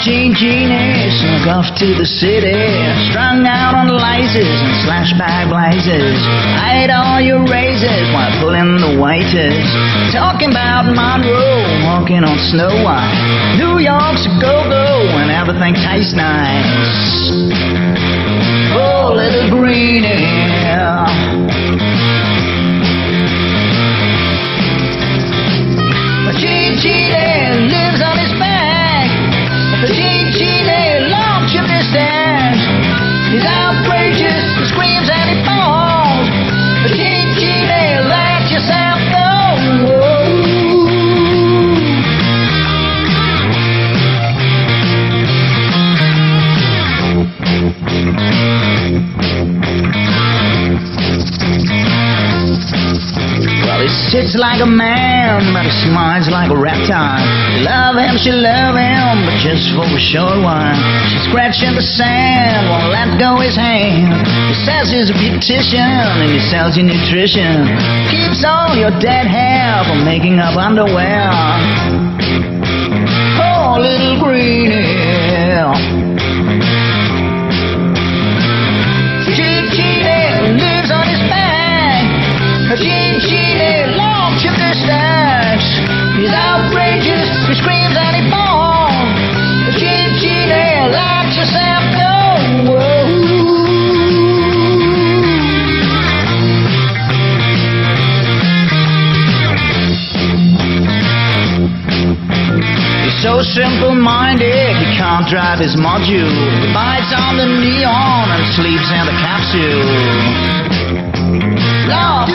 Gene Genie eh, snuck off to the city, strung out on laces and slash bag blazes. I ate all your raises while pulling the waiters. Talking about Monroe, walking on Snow White. New York's a go-go and everything tastes nice. Oh, little greenie. Sits like a man, but he smiles like a reptile. Love him, she love him, but just for a short while. She's scratching the sand, won't let go his hand. He says he's a beautician, and he sells you nutrition. Keeps all your dead hair from making up underwear. Oh, little greenie. Simple-minded, eh? he can't drive his module. He bites on the neon and sleeps in the capsule. Love